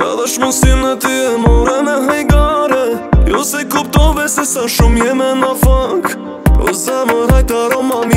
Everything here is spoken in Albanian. Pa dëshmën si në ti e more me hejgare Jo se kuptove se sa shumë jeme në fëk O po zemë rajtë aroma